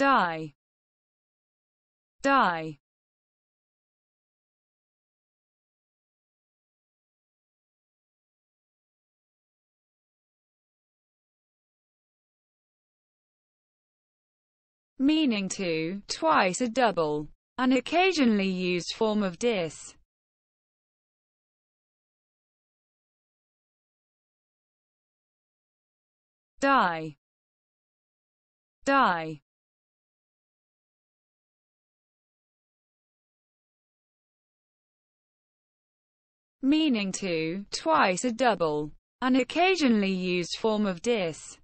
di. Di. Meaning two, twice a double, an occasionally used form of dis. di. Di meaning two, twice a double, an occasionally used form of dis.